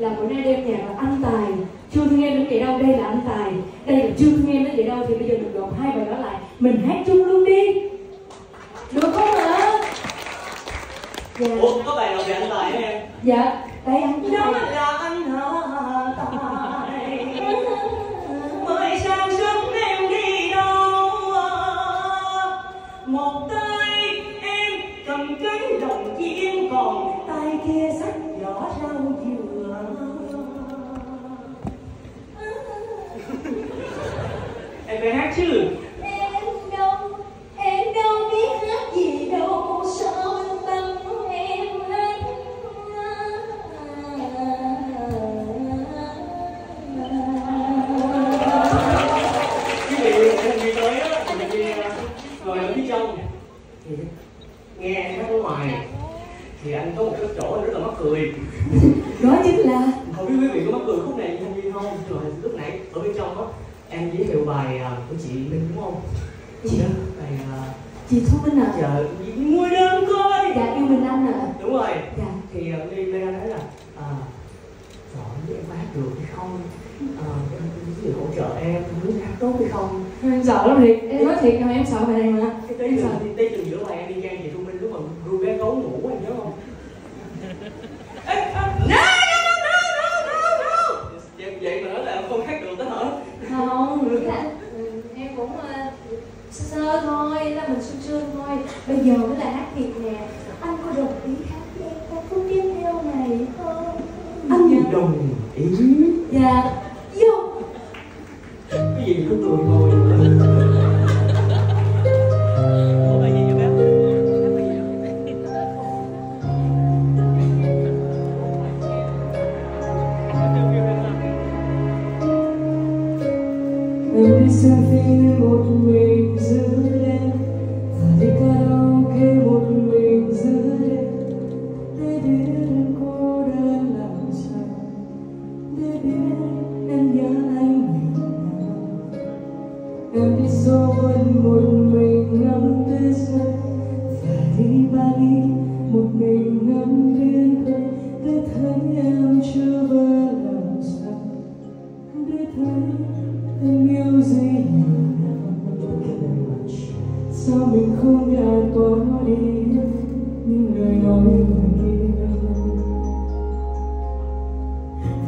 là muốn nay đem nhạc là ăn tài. Chưa thương em đến để đâu đây là ăn tài. Đây là chưa thương em đến để đâu thì bây giờ mình gộp hai bài đó lại. Mình hát chung luôn đi. Được không ạ? Dạ. ủa có bài nào về ăn tài em? Dạ tại ăn đó là ăn sợ lắm thiệt. Em nói thiệt em sợ bài này mà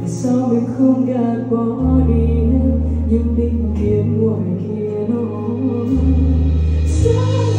sao mình không gạt bỏ đi những định kia ngoài kia nó. Sao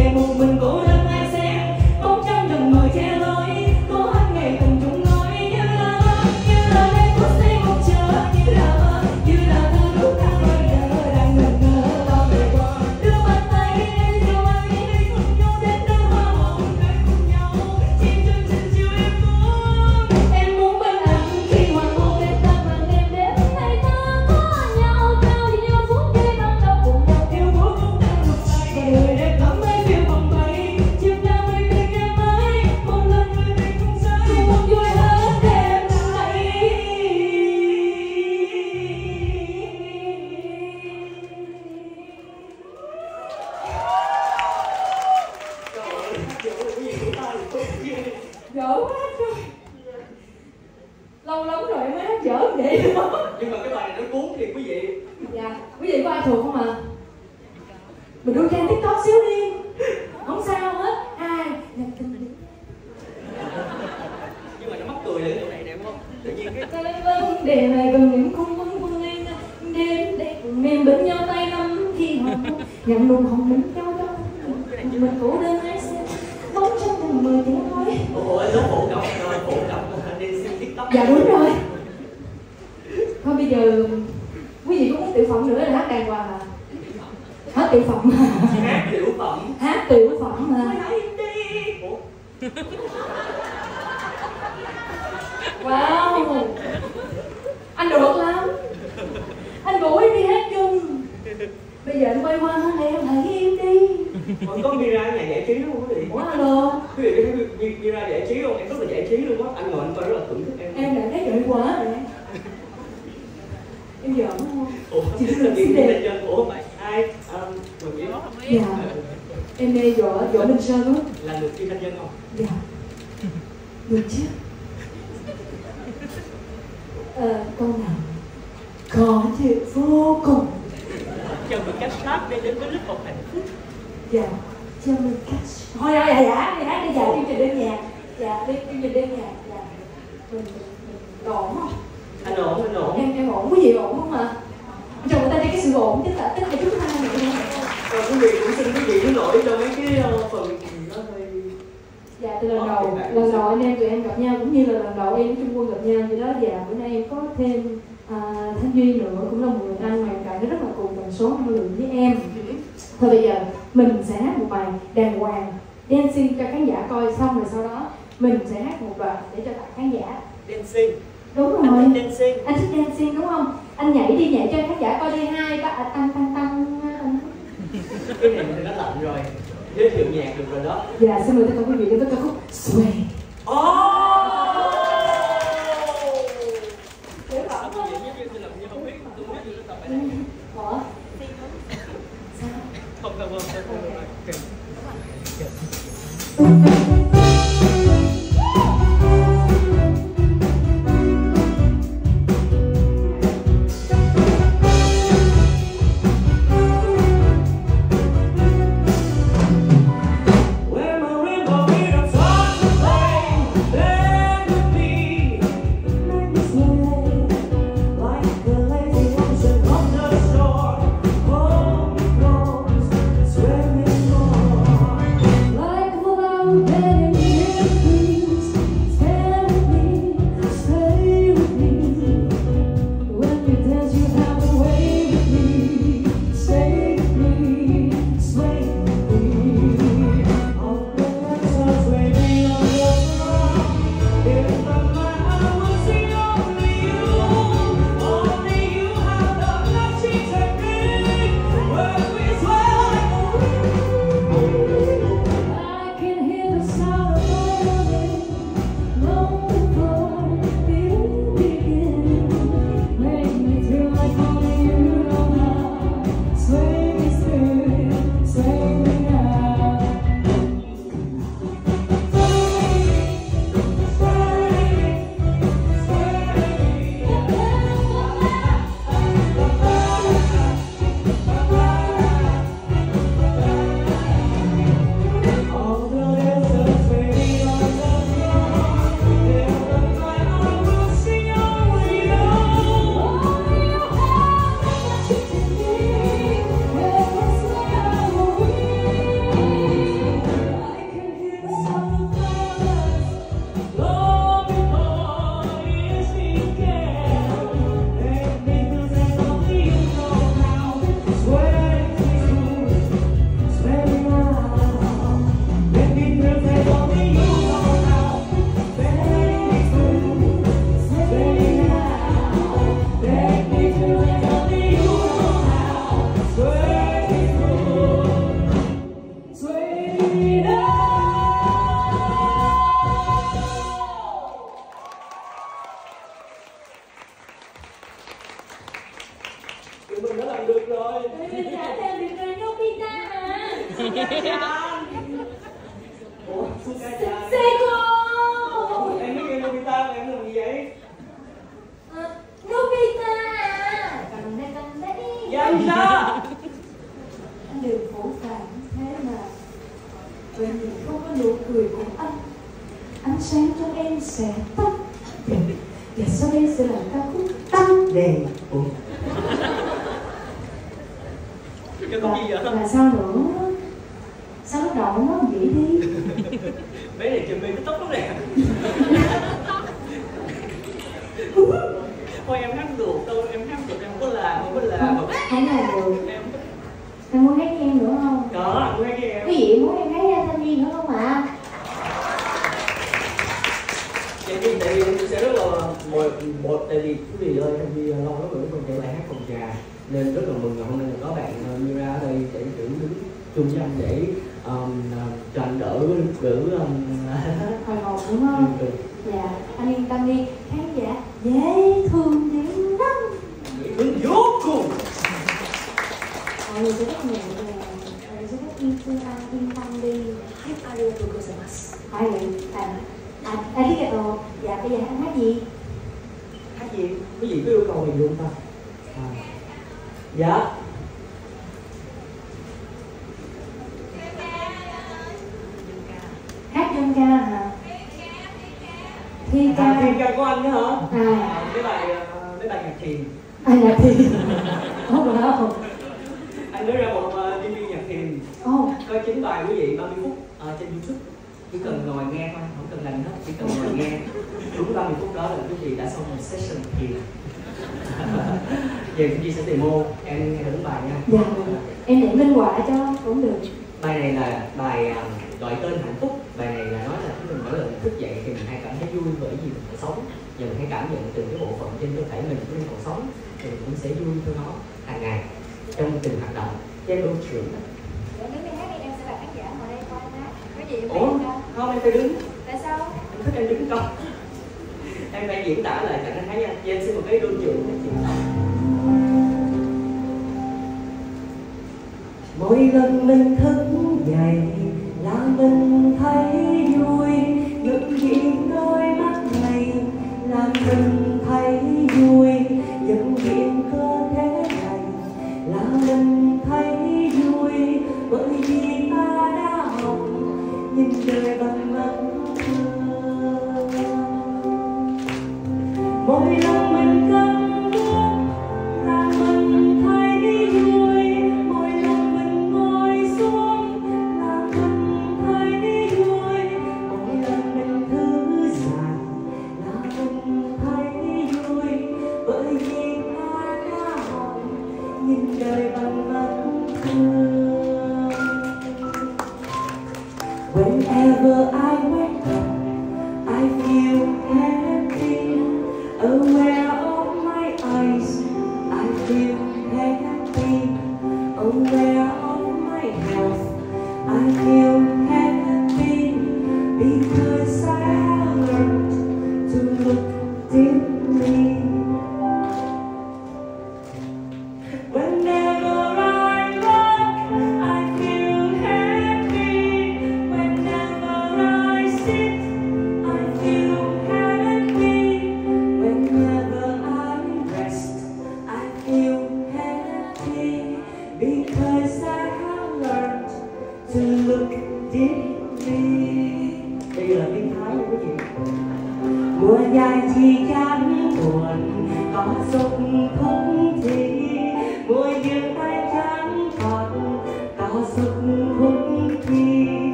anh về cho khán giả coi đi hai ba tăng tăng tăng cái này mình đã lạnh rồi. Giới thiệu nhạc được rồi đó. Dạ xin mời tất cả quý vị đến với ca khúc sway không sợ anh đều khổ sở thế mà. Vậy thì không có nụ cười của anh. Ánh sáng trong em sẽ tắt. Và sau đây sẽ là ca khúc tăng đèn ủa cái gì vậy? và sao nữa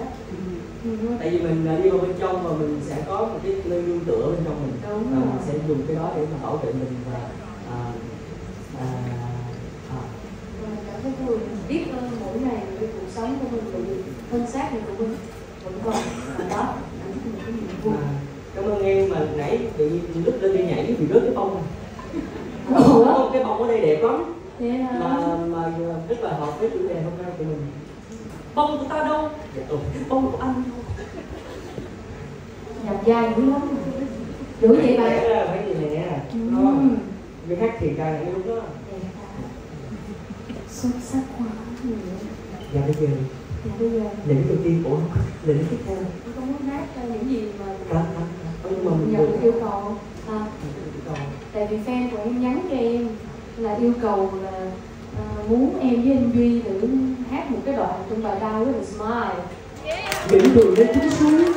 đó tại vì mình à, đi vào bên trong và mình sẽ có một cái nơi nương tựa bên trong mình. Đúng và mình sẽ dùng cái đó để mà bảo vệ mình và à, à, à. Và cảm thấy vui biết ơn mỗi ngày cái cuộc sống của mình bởi vì thân xác của mình vẫn còn đó cảm ơn em mà nãy tự nhiên lúc lên đi nhảy thì rớt cái bông. Này cái bông ở đây đẹp lắm. Mà mà rất là hợp với chủ đề hôm nay của mình bông của ta đâu? Dạ, bông của anh đâu? Nhập vai dữ lắm. Dữ vậy bà. Ra phải gì nè. Đó. Người hát thì càng hay lúc đó. Xuất sắc quá. Dạ bây giờ. Dạ bây giờ. Lĩnh đầu tiên của lĩnh tiếp theo. Tôi có muốn hát những gì mà nhưng mình nhận được. yêu cầu. À, Còn Tại vì fan của em nhắn cho em là yêu cầu là à, muốn em với anh Duy thử hát một cái đoạn trong bài đau với Smile. Những đường lên chính xuống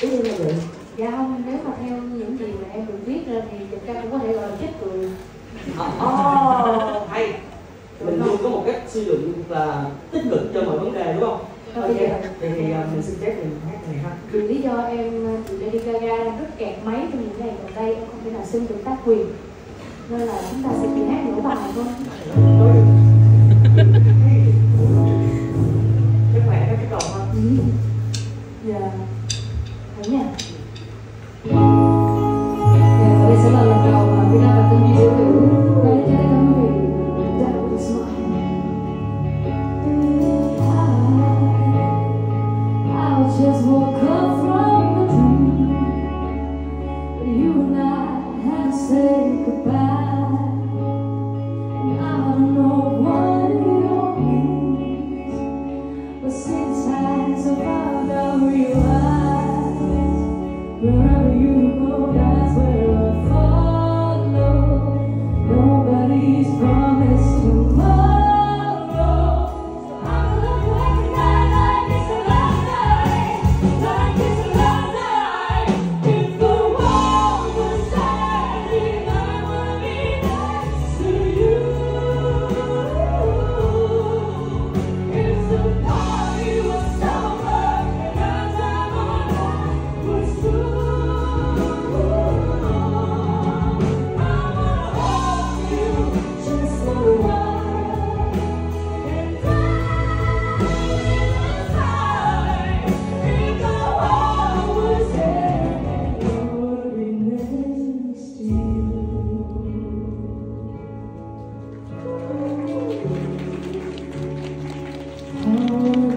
ý em là vậy. Dạ không, nếu mà theo những gì mà em được viết ra thì thực ra cũng có thể gọi là chết cười. Ồ, hay. Mình luôn có một cách suy luận là tích cực cho mọi vấn đề đúng không? Thôi Ok, giờ- vậy thì uh, mình xin phép mình hát này ha. Vì lý do em ờ, chị Lady Gaga đang rất kẹt máy trong những ngày gần đây em không thể nào xin được tác quyền Nên là chúng ta sẽ chỉ hát nửa bài thôi Nói được. Chắc khỏe các cái đầu ha. Dạ Thấy nha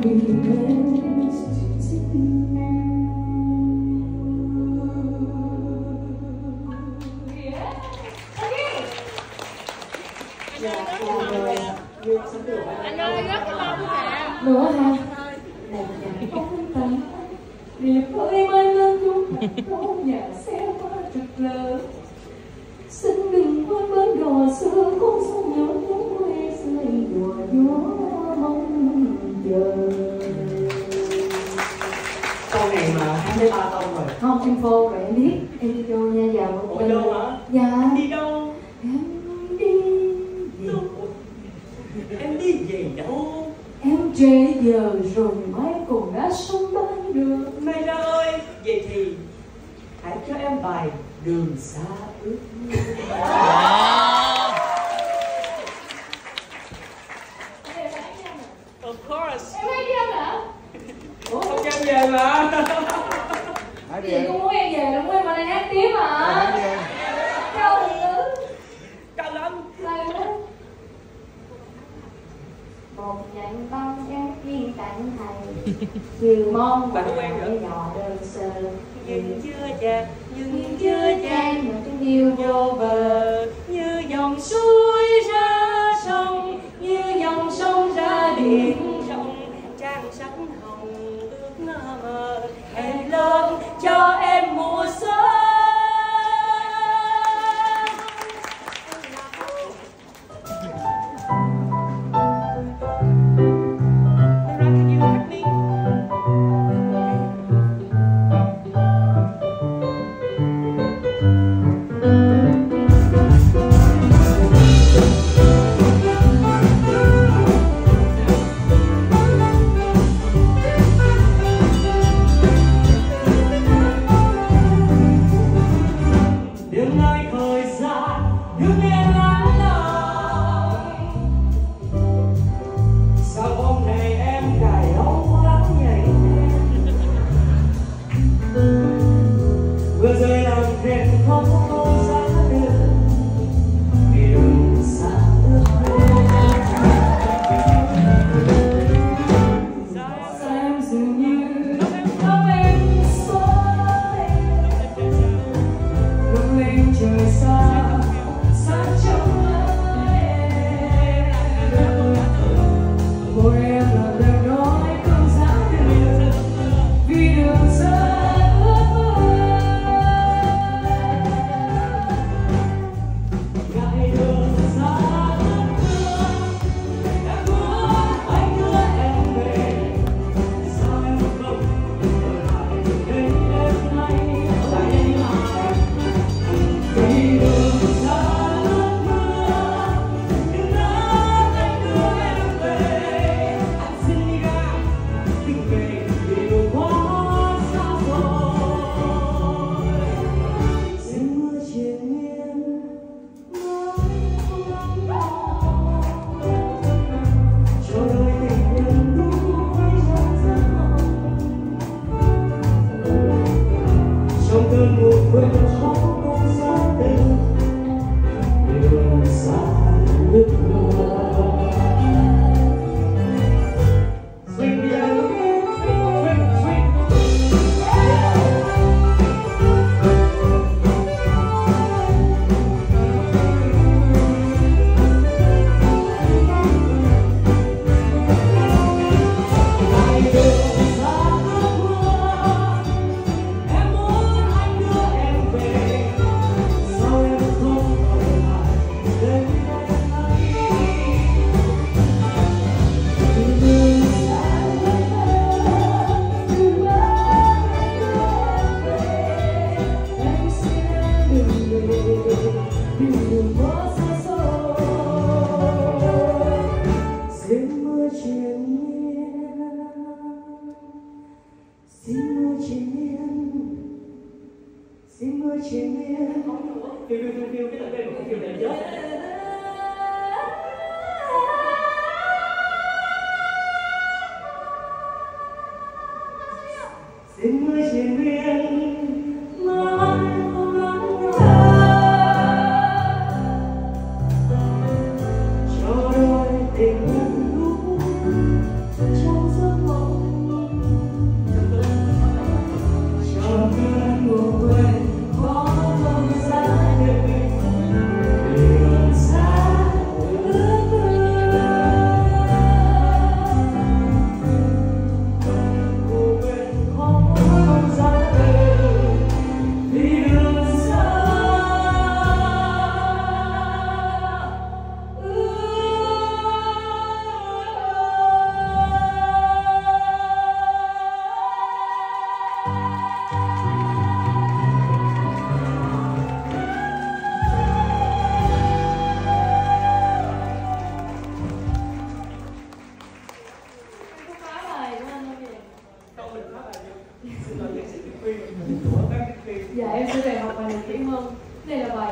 We the best to be.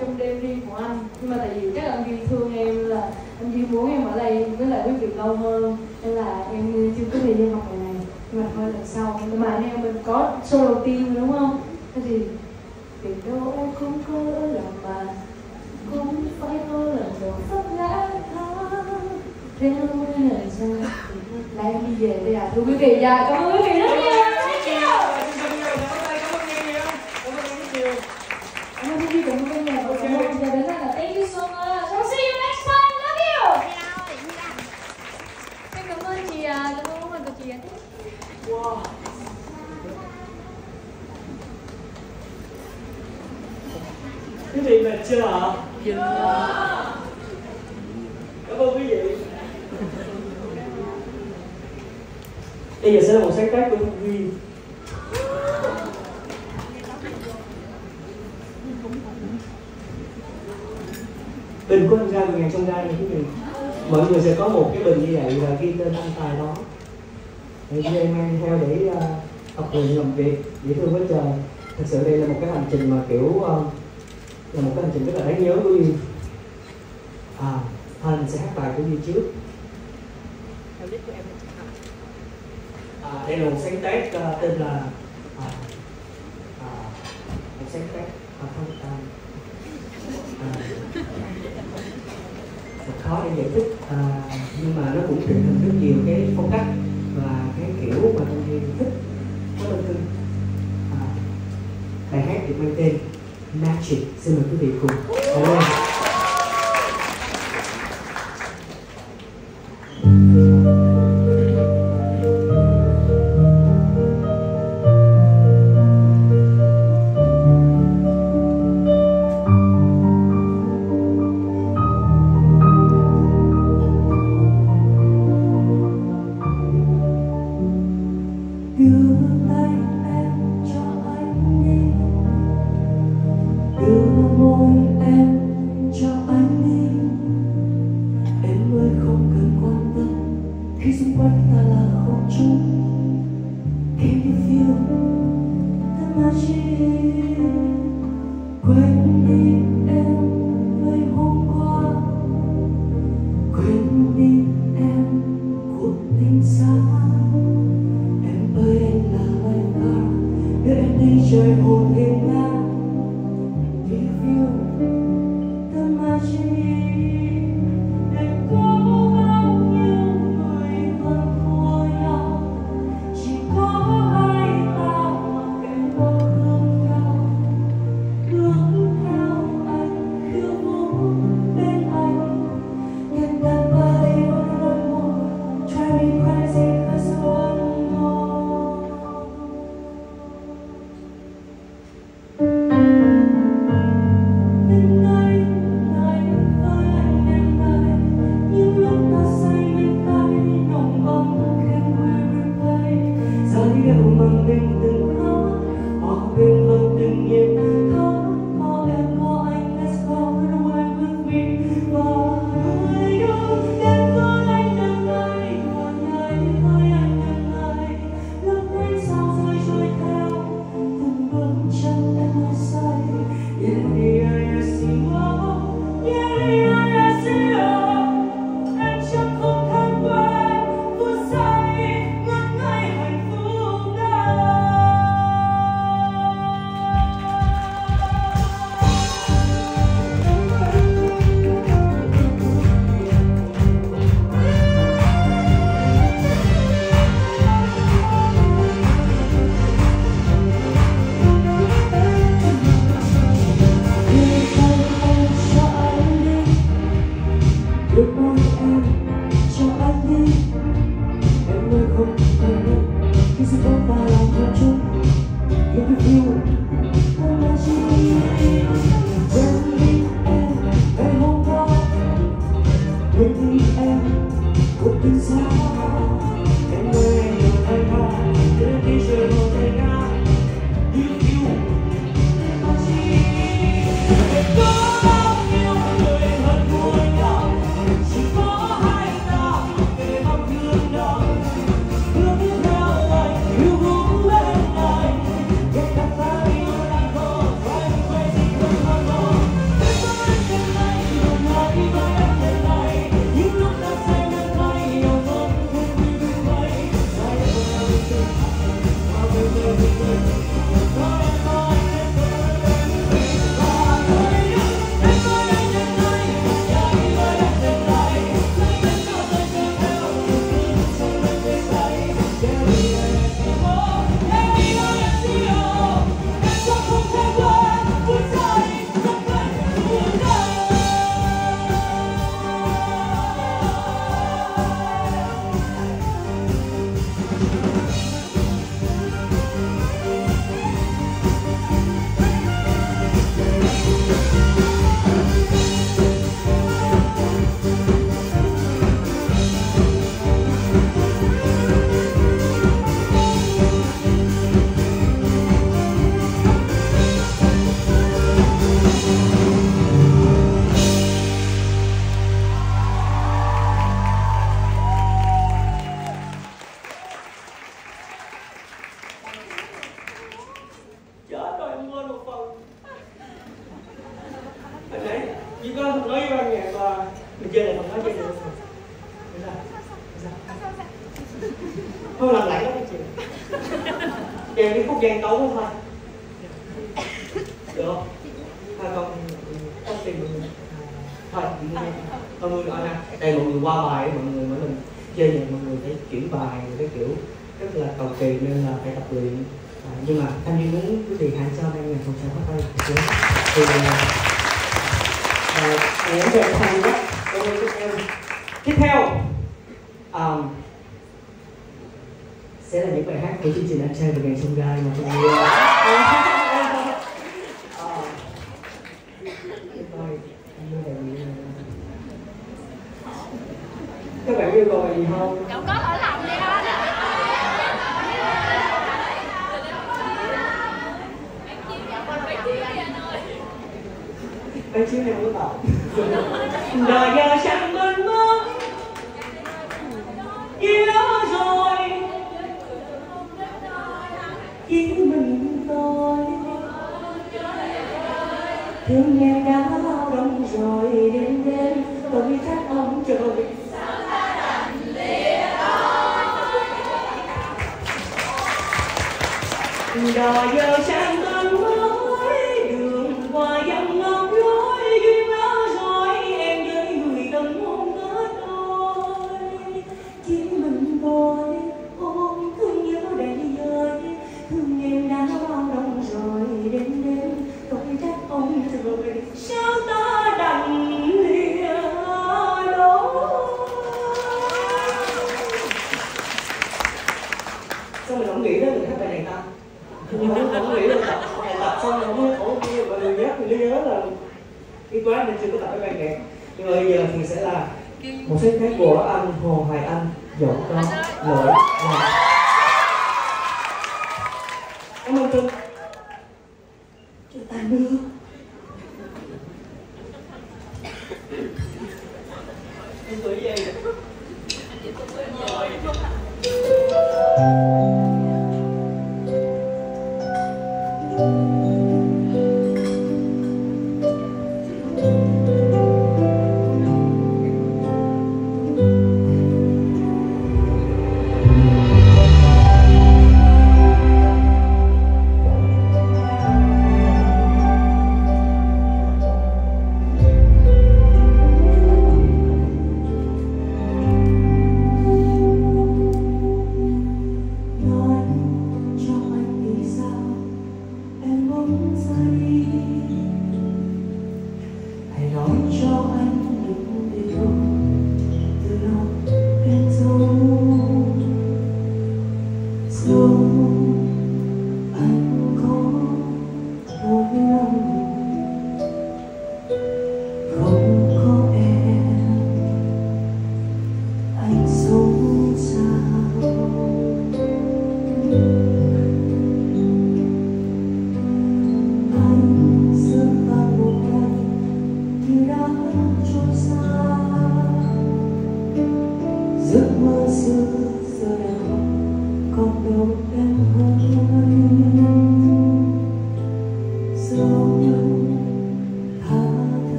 Trong đêm riêng của anh. Nhưng mà tại vì chắc là anh Duy thương em là anh Duy muốn em ở đây với lại quyết định lâu hơn. Nên là em chưa có thời gian học bài này. Nhưng mà thôi lần sau Nhưng mà anh em mình có show đầu tiên đúng không? Thế thì Việc đâu em không có lòng mà Cũng phải có lần đầu phát ngã tháng Theo lời ra lại đi về đây à? Thưa quý vị, dạ cảm ơn quý vị rất nhiều Thank you Cảm ơn quý vị, cảm ơn quý nhà và cảm ơn gia đình là thank you so much. I'll see you next time. Love you. Em cảm ơn chị à, cảm ơn món quà của chị ạ. Wow. Quý vị mệt chưa ạ? Cảm ơn quý vị. Bây giờ sẽ là một sáng tác của Duy. Bình của anh ra và ngàn trong ra này quý vị. Mọi người sẽ có một cái bình như vậy và ghi tên anh tài đó. Thì em mang theo để uh, học quyền làm việc dễ thương với trời thật sự đây là một cái hành trình mà kiểu uh, là một cái hành trình rất là đáng nhớ của Duy. À mình sẽ hát bài của Duy trước. À, đây là một sáng tác uh, tên là à, à, một sáng tác à, không à, à, khó để giải thích à, nhưng mà nó cũng truyền hình rất nhiều cái phong cách và cái kiểu mà đông Duy thích có đông cưng à, bài hát được mang tên Magic xin mời quý vị cùng cảm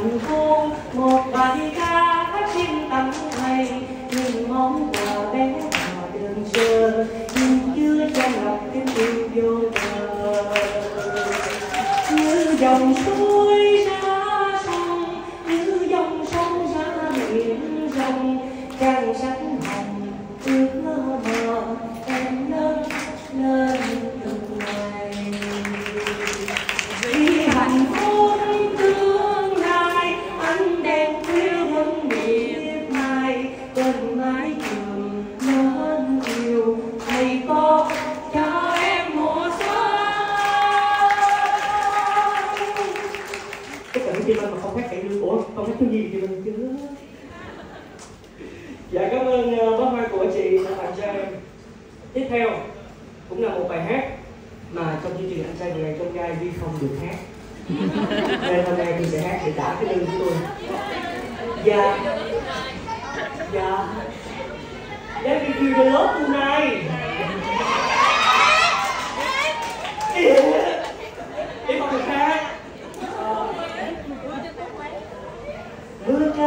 em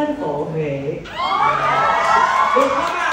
không được hát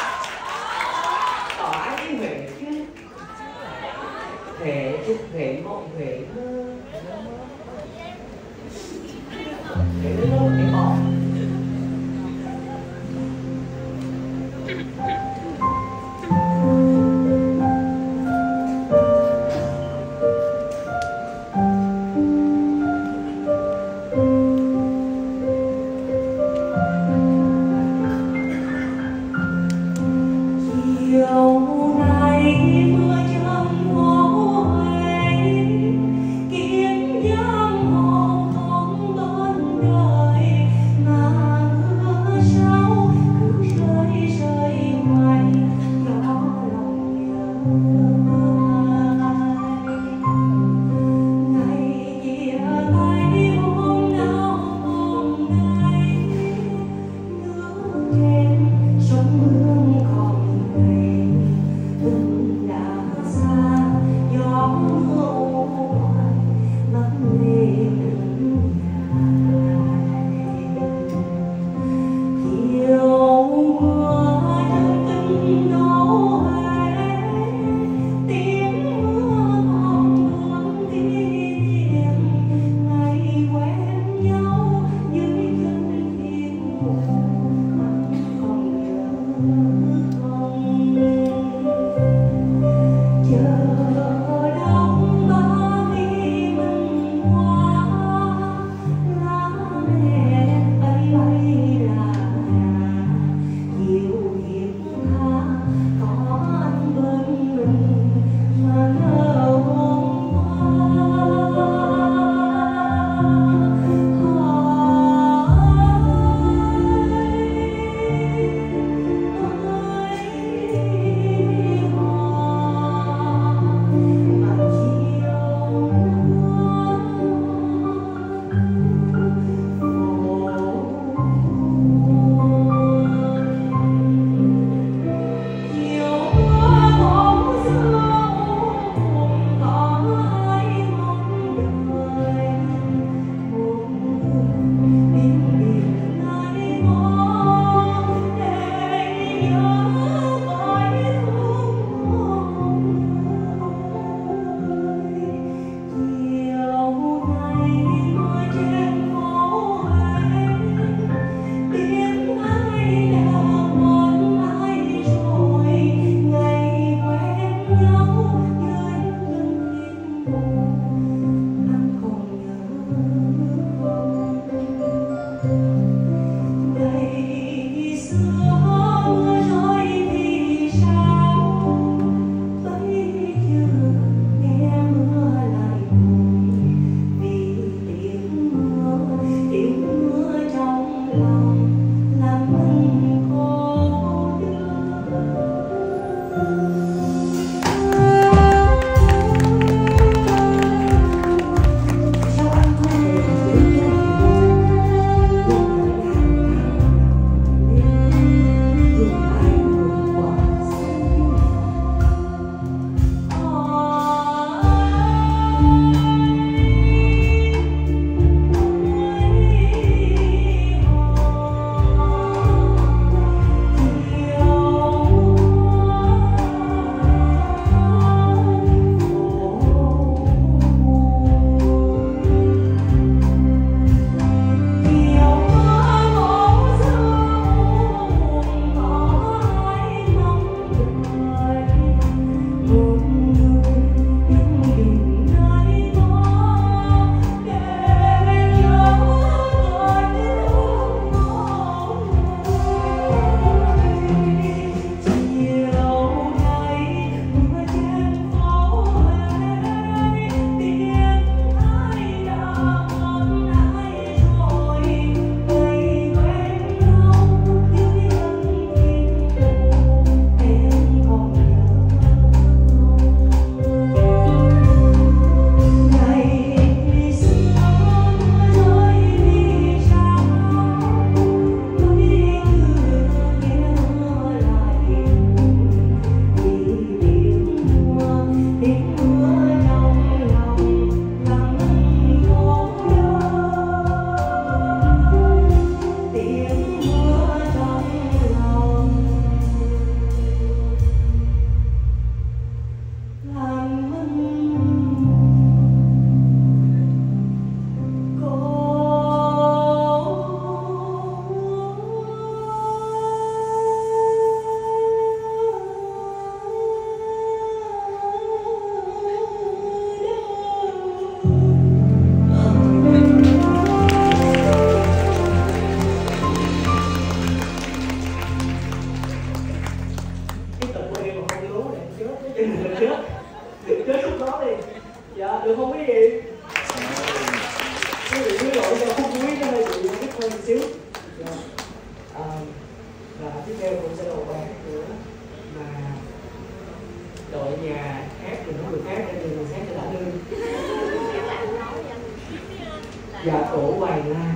và cổ hoài lan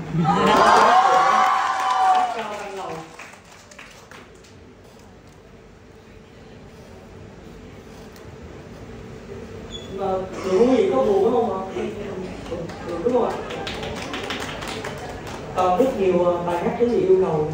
mà tưởng gì, có buồn không ạ? Buồn đúng ạ? Ờ, Còn rất nhiều bài hát cái gì yêu cầu.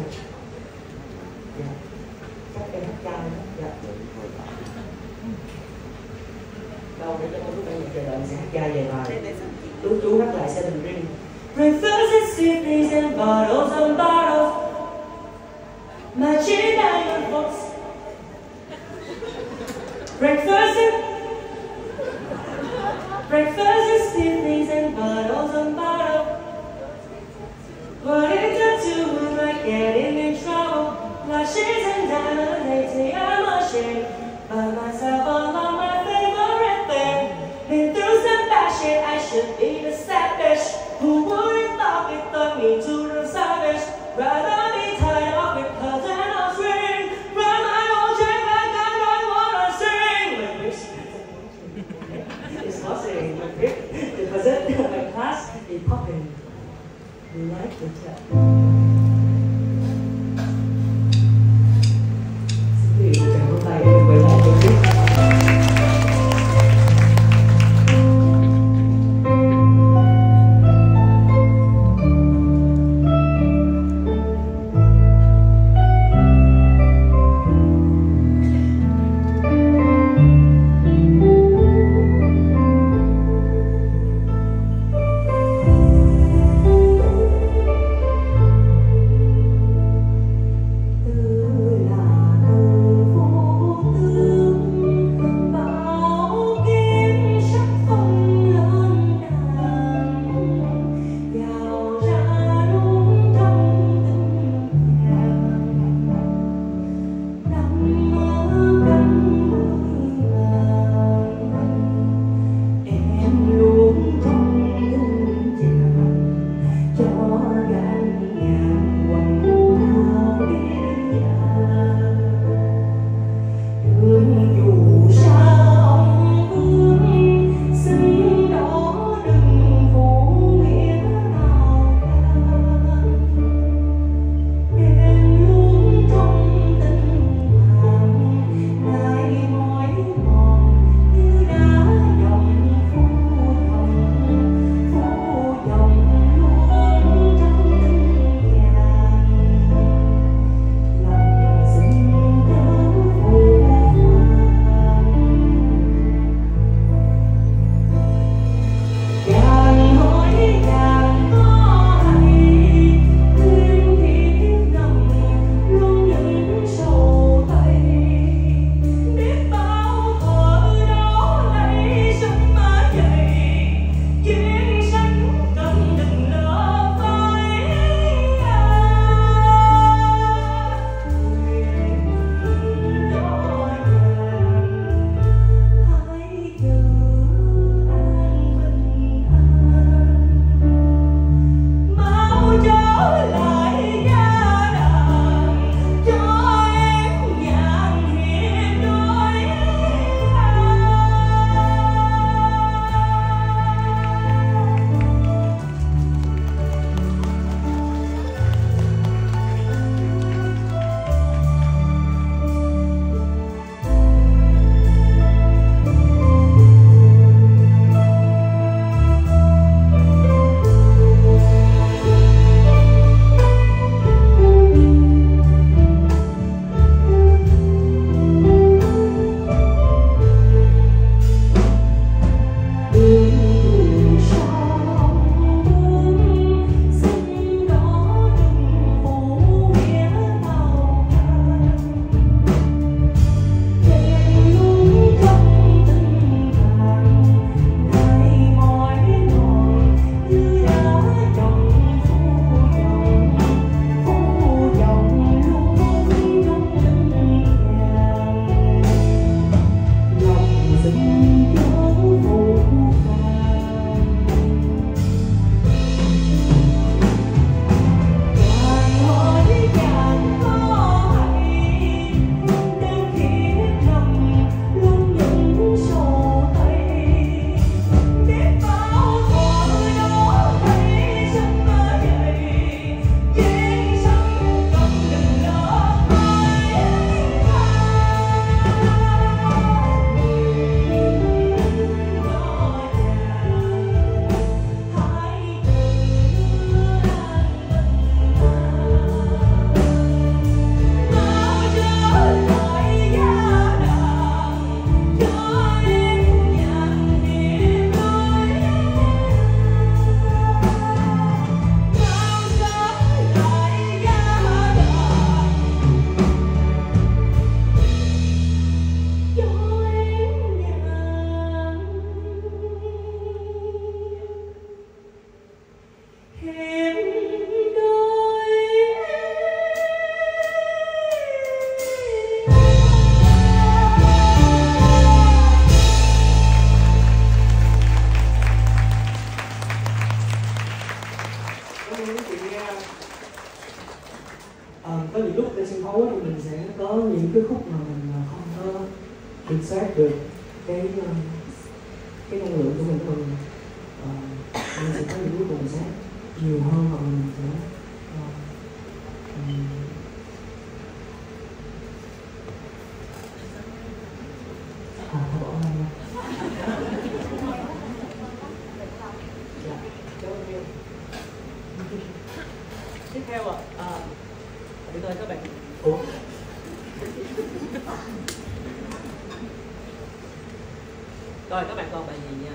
Rồi các bạn còn bài gì nha.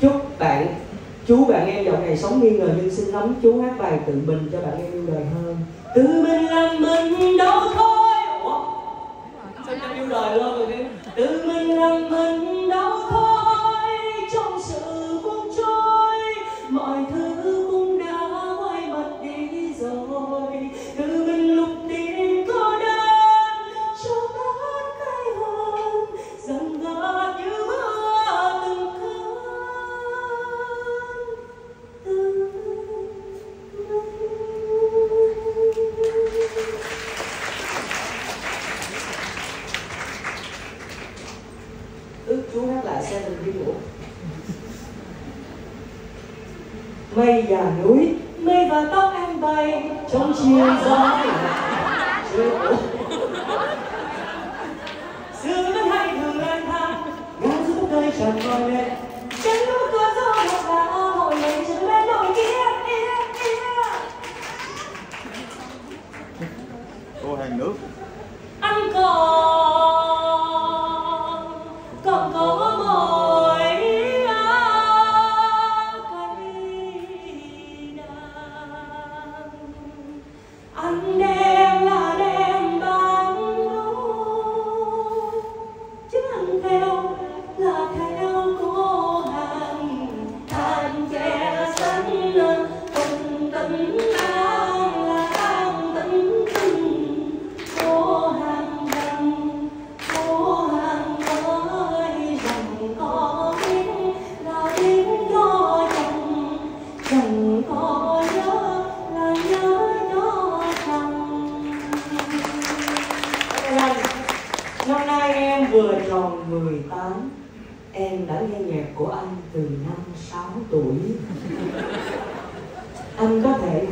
Chúc bạn, Chú bạn em dạo này sống nghi ngờ nhưng xinh lắm. Chú hát bài tự mình cho bạn em yêu đời hơn.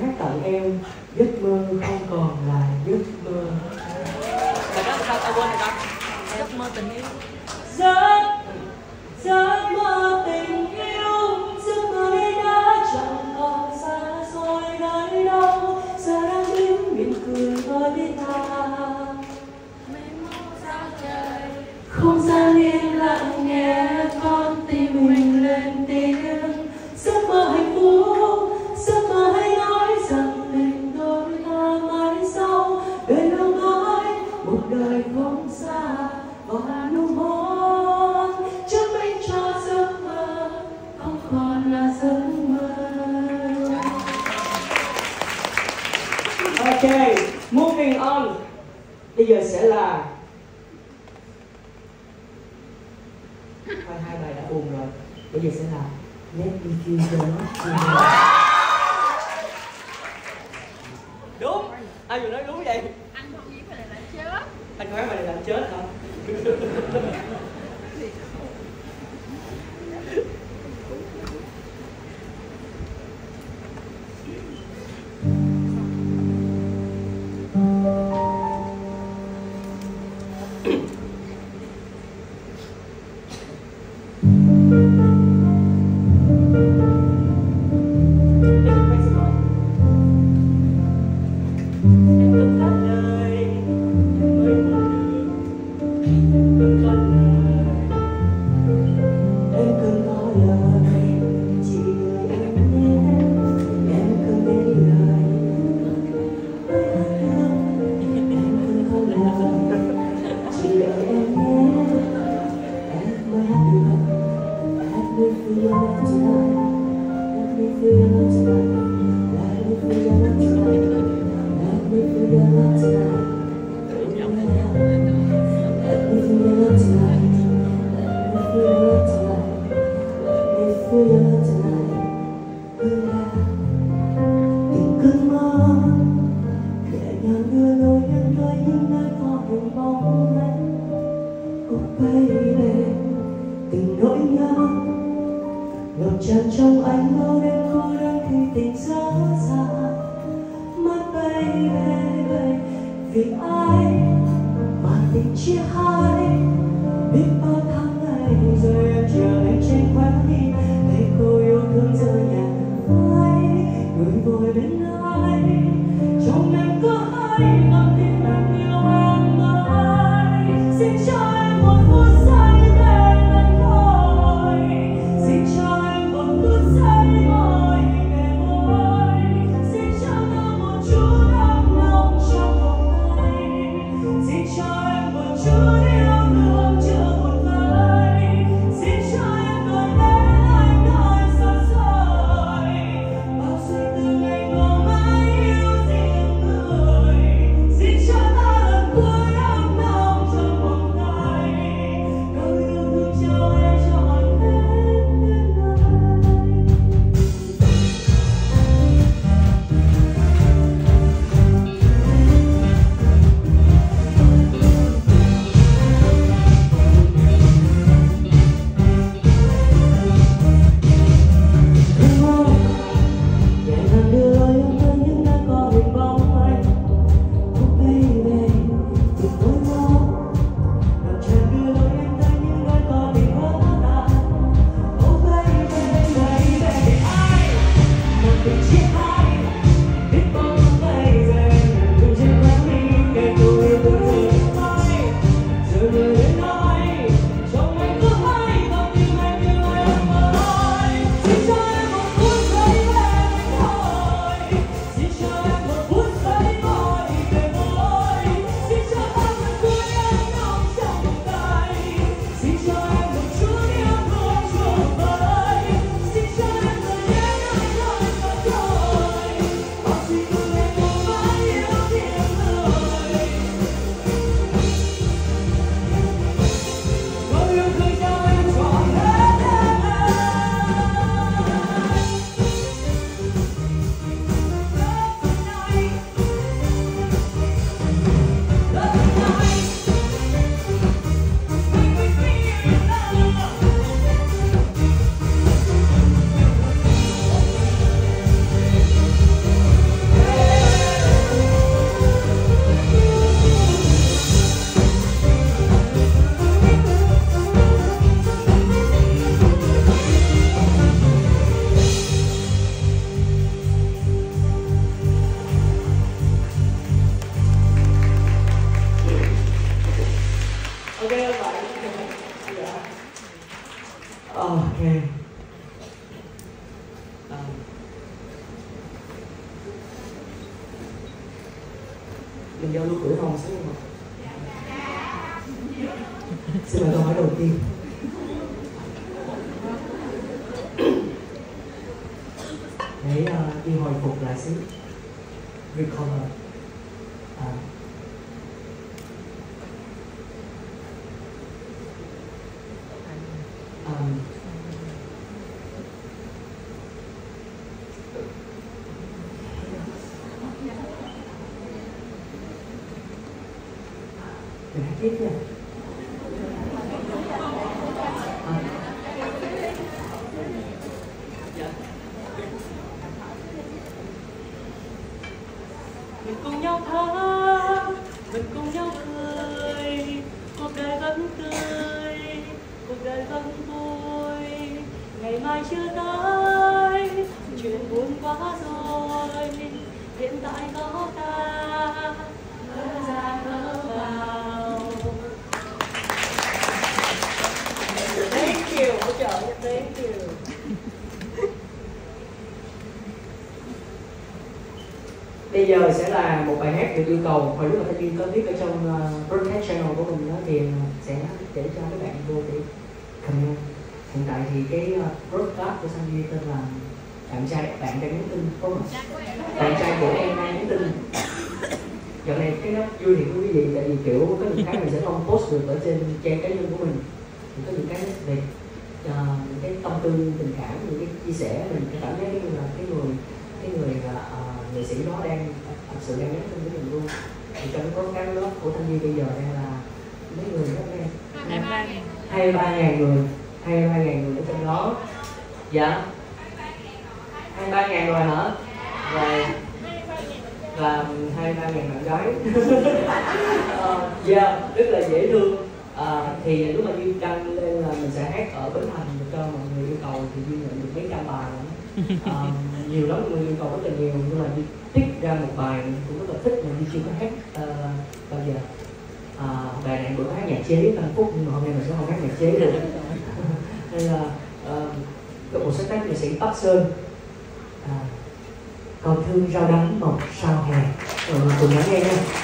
hát tặng em giấc mơ không còn là giấc mơ. Giấc mơ tình yêu. Giấc giấc la 几点？đầu hồi lúc mà Thanh Kim có viết ở trong uh, broadcast channel của mình đó, thì ờ, sẽ để cho các bạn vô để comment. Hiện tại thì cái uh, broadcast của Sandy tên là bạn trai bạn đang nhắn tin có bạn trai của em đang nhắn tin. Giờ này cái đó vui thì quý vị tại vì kiểu có những cái mình sẽ không post được ở trên trang cá nhân của mình. Mình có những cái về uh, những cái tâm tư tình cảm những cái chia sẻ mình. của Thanh Duy bây giờ đang là mấy người các em? Hai ba ngàn. Người, hai ba ngàn người ở trong đó. Dạ. Hai ba ngàn rồi hả? Rồi và hai ba ngàn bạn gái ờ, dạ rất là dễ thương à, thì lúc mà duy đăng lên là mình sẽ hát ở bến thành cho mọi người yêu cầu thì duy nhận được mấy trăm bài à, nhiều lắm mọi người yêu cầu rất là nhiều nhưng mà duy tiết ra một bài cũng rất là thích mà duy chưa có hát chế Tân Phúc nhưng mà hôm nay mình sẽ không hát nhạc chế được. Nên là uh, một sáng tác nghệ sĩ Bắc Sơn. À, còn thương rau đắng một sao hè. Rồi mình cùng lắng nghe nha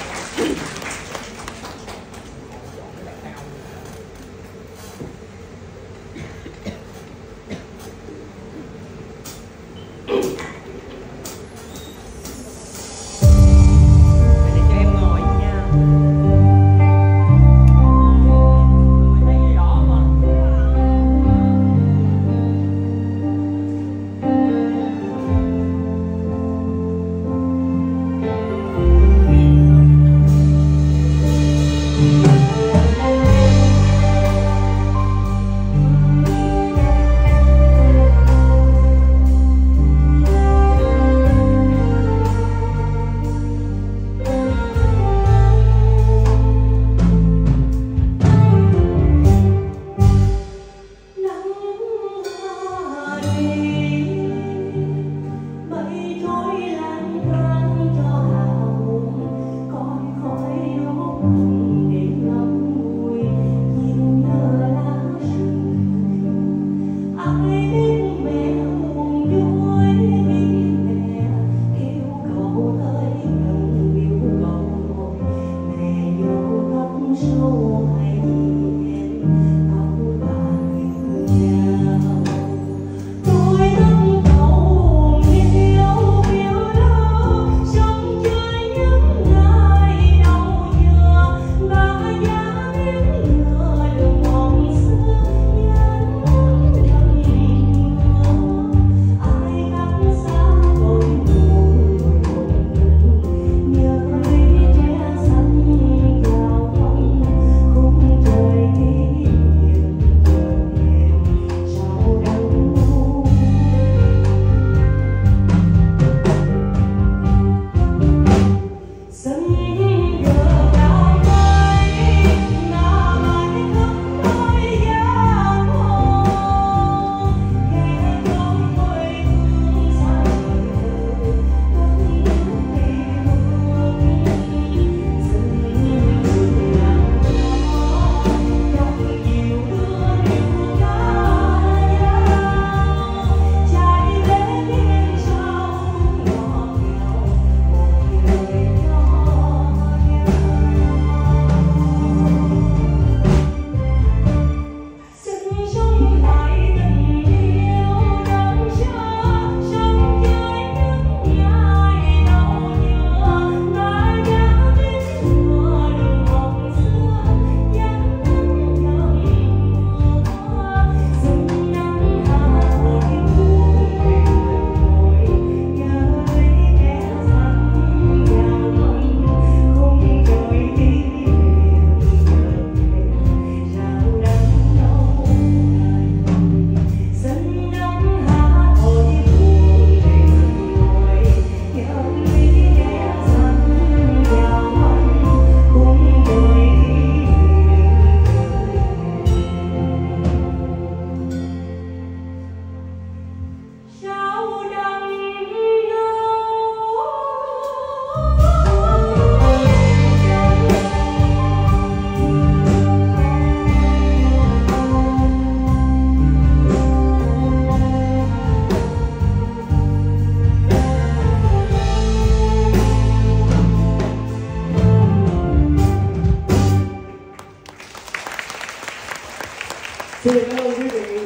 Xin được cảm ơn quý vị.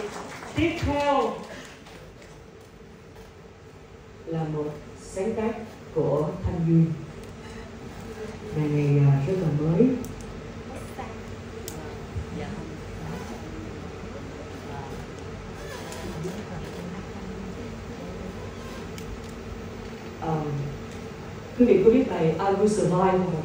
Tiếp theo là một sáng tác của Thanh Duyên. Bài này à, rất là mới. Um, quý vị có biết bài I Will Survive không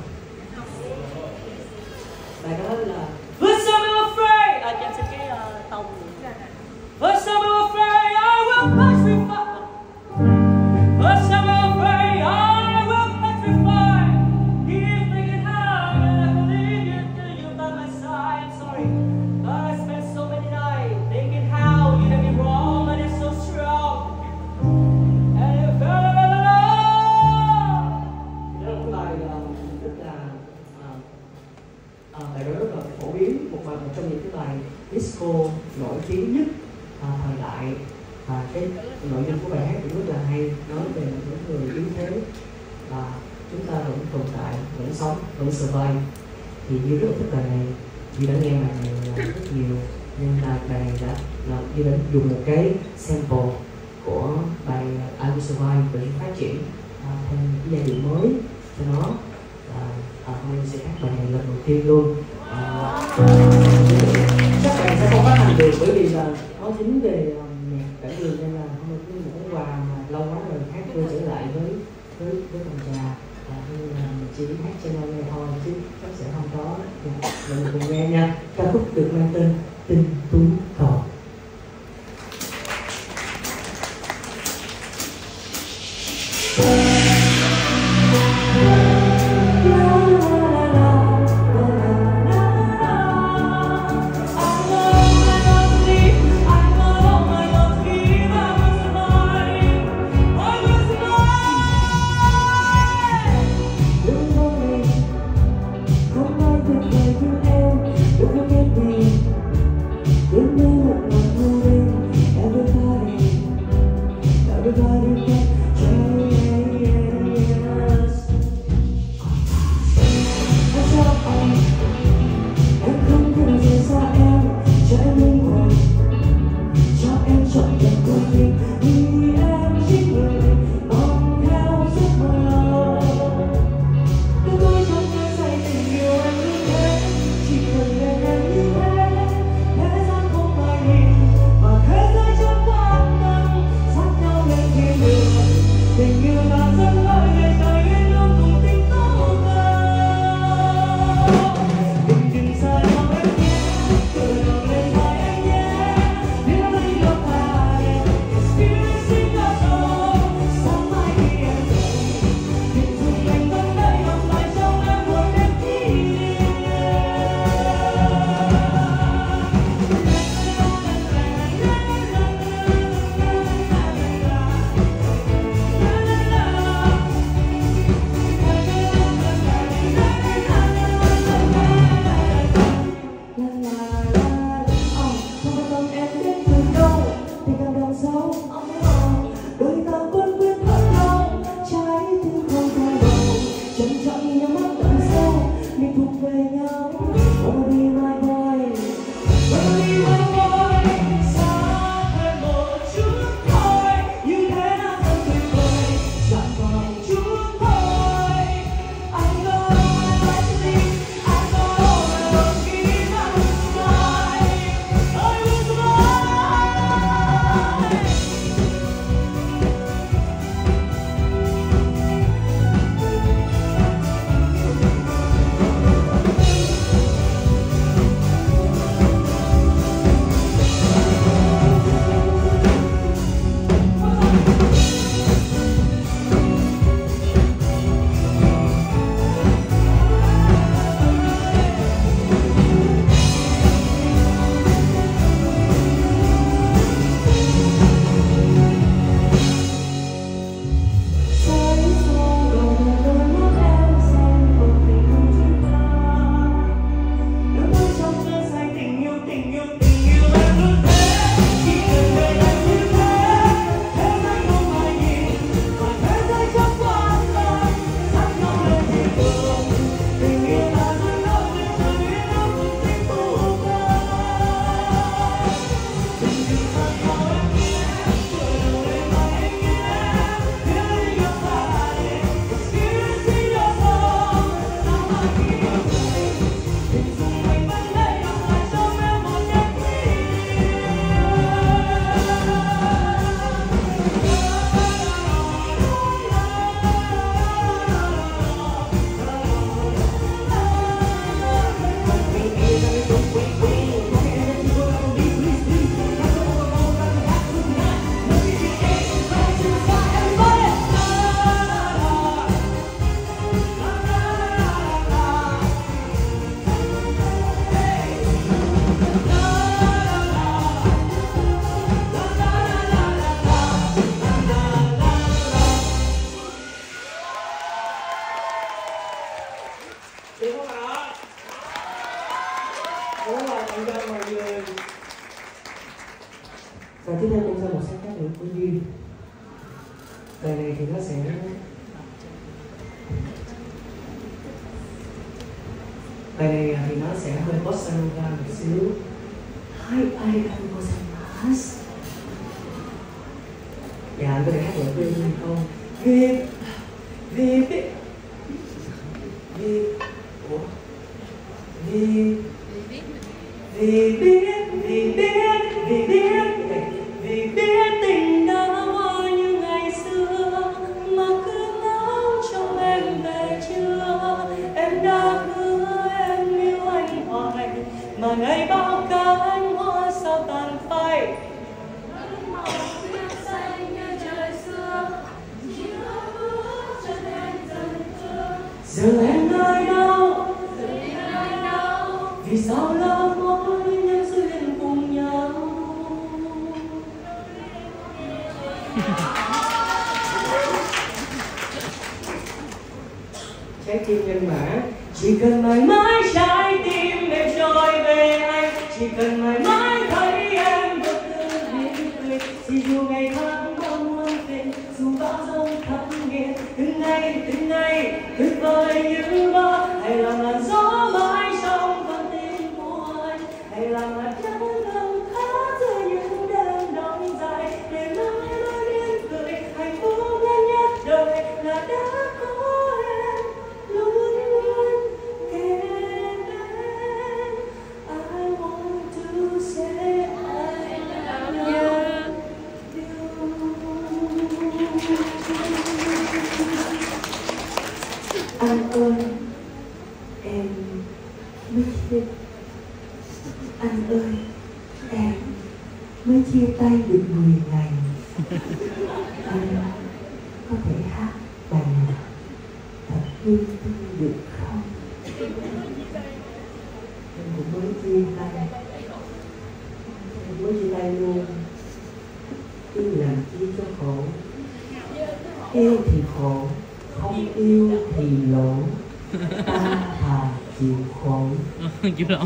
chịu lỗ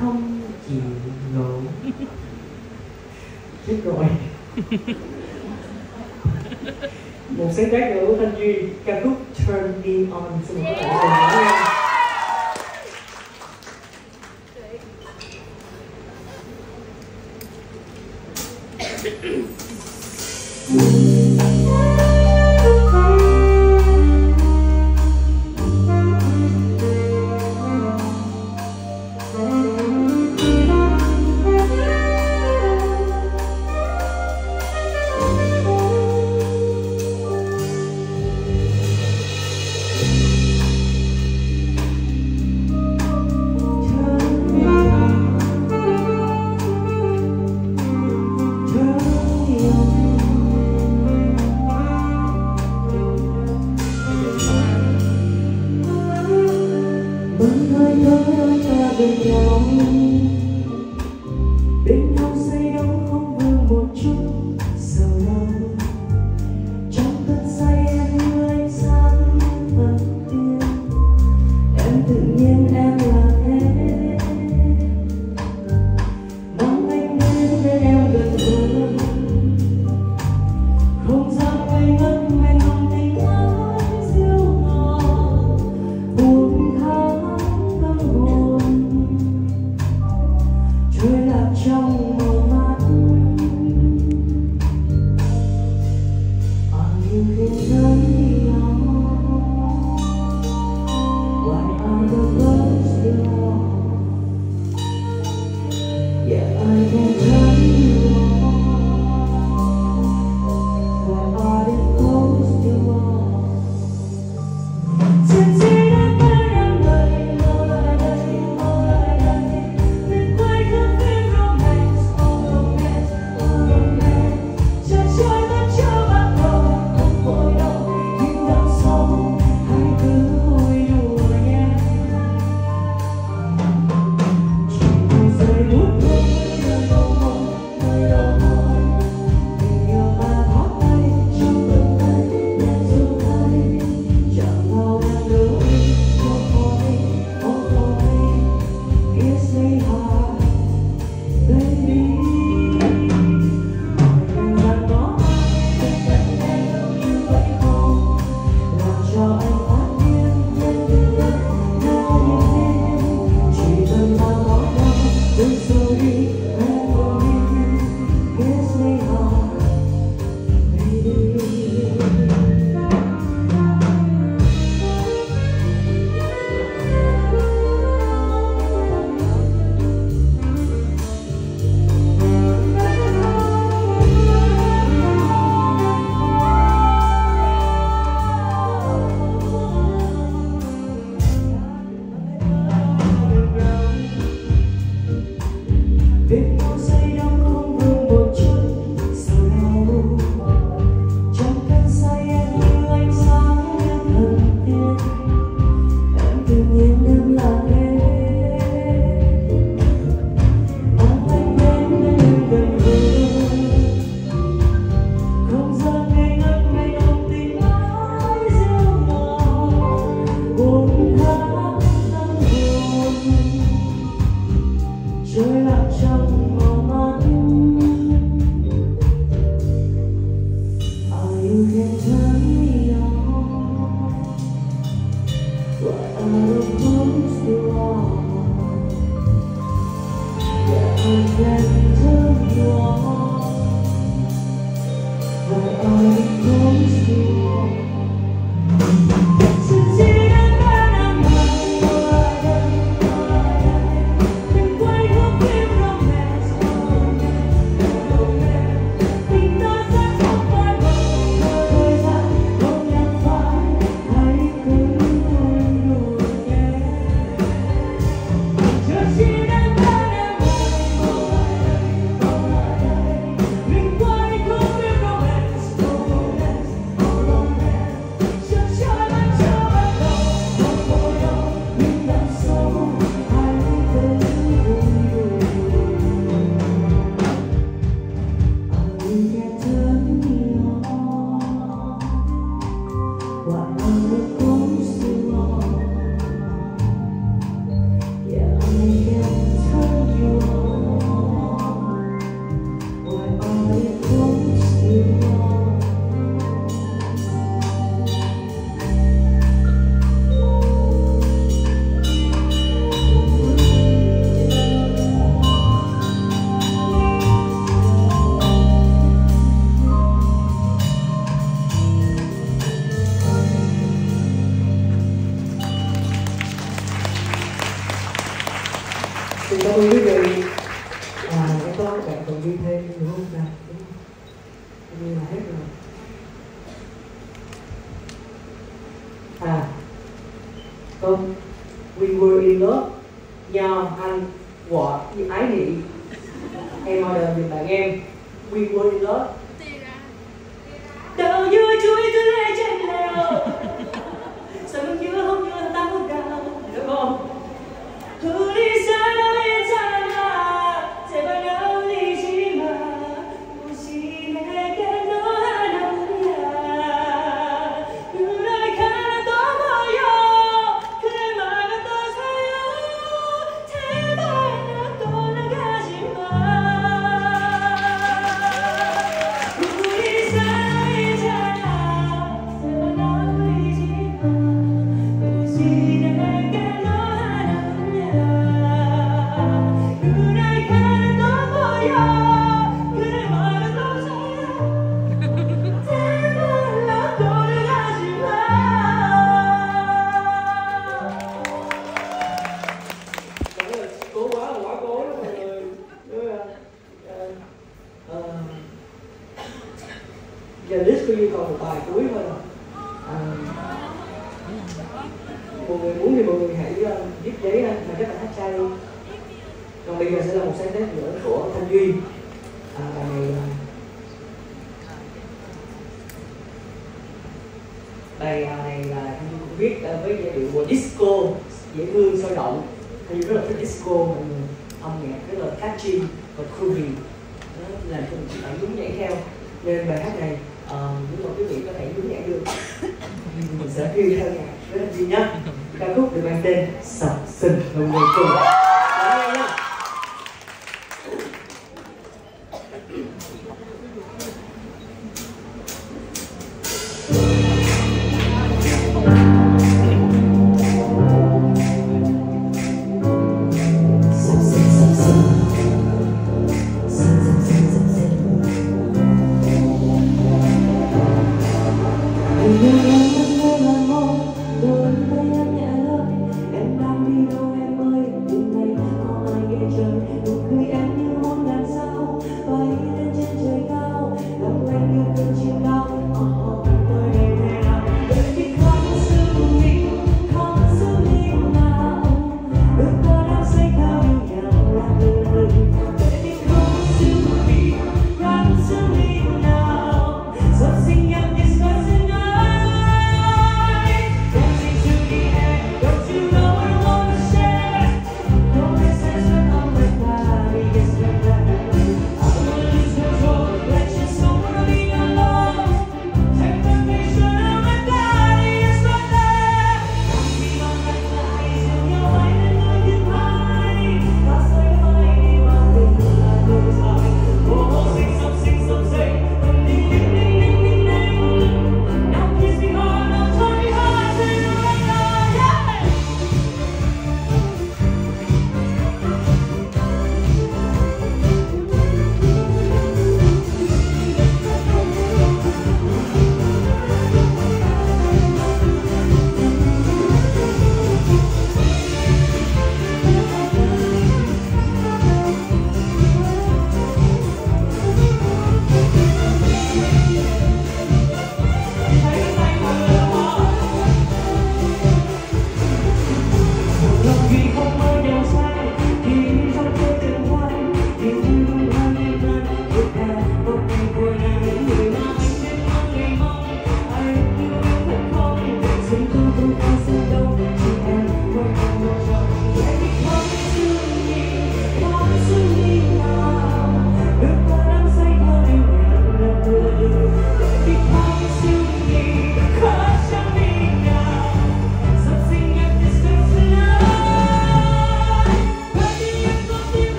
không chịu lỗ chết rồi. Một sáng tác nữa của Thanh Duy. Ca khúc Turn Me On. Xin mời các bạn cùng nghe.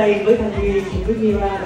Đây với thanh duy với mira